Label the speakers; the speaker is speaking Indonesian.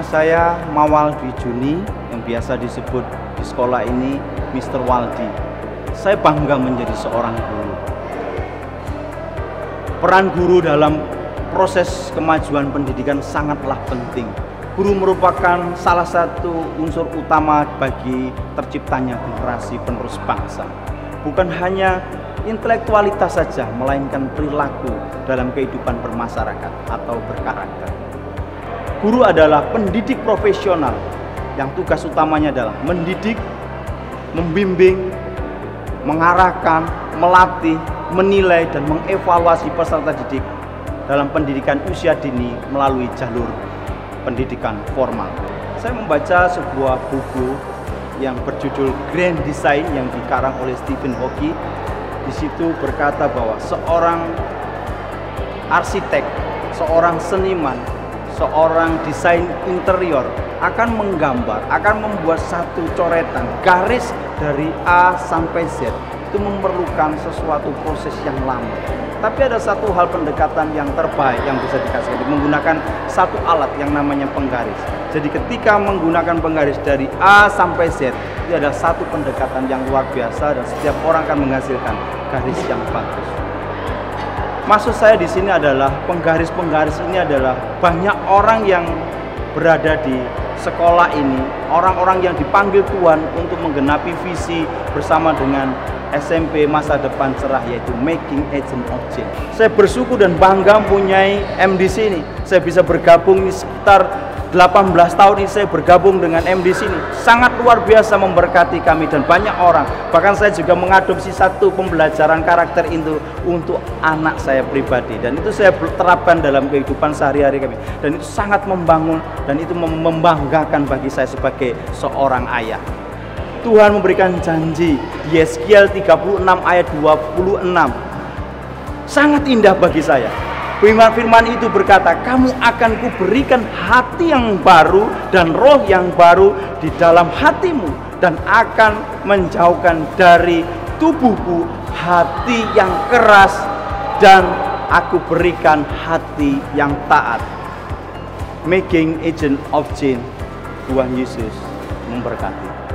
Speaker 1: Saya Mawal Dwi Juni yang biasa disebut di sekolah ini Mr. Waldi. Saya bangga menjadi seorang guru. Peran guru dalam proses kemajuan pendidikan sangatlah penting. Guru merupakan salah satu unsur utama bagi terciptanya generasi penerus bangsa. Bukan hanya intelektualitas saja, melainkan perilaku dalam kehidupan bermasyarakat atau berkarakter. Guru adalah pendidik profesional yang tugas utamanya adalah mendidik, membimbing, mengarahkan, melatih, menilai, dan mengevaluasi peserta didik dalam pendidikan usia dini melalui jalur pendidikan formal. Saya membaca sebuah buku yang berjudul Grand Design yang dikarang oleh Stephen Hawking. Di situ berkata bahwa seorang arsitek, seorang seniman, seorang desain interior akan menggambar, akan membuat satu coretan garis dari A sampai Z itu memerlukan sesuatu proses yang lama. Tapi ada satu hal pendekatan yang terbaik yang bisa dikasih menggunakan satu alat yang namanya penggaris. Jadi ketika menggunakan penggaris dari A sampai Z itu ada satu pendekatan yang luar biasa dan setiap orang akan menghasilkan garis yang bagus. Maksud saya di sini adalah penggaris-penggaris ini adalah banyak orang yang berada di sekolah ini, orang-orang yang dipanggil Tuhan untuk menggenapi visi bersama dengan SMP masa depan cerah yaitu Making Agent of Change. Saya bersyukur dan bangga mempunyai MDC ini. Saya bisa bergabung sekitar 18 tahun ini saya bergabung dengan MDC ini. Sangat luar biasa memberkati kami dan banyak orang. Bahkan saya juga mengadopsi satu pembelajaran karakter itu untuk anak saya pribadi dan itu saya terapkan dalam kehidupan sehari-hari kami. Dan itu sangat membangun dan itu membanggakan bagi saya sebagai seorang ayah. Tuhan memberikan janji di Yeskiel 36 ayat 26. Sangat indah bagi saya. Firman-firman itu berkata, kamu akan kuberikan hati yang baru dan roh yang baru di dalam hatimu dan akan menjauhkan dari tubuhku hati yang keras dan aku berikan hati yang taat. Making agent of change. Tuhan Yesus memberkati.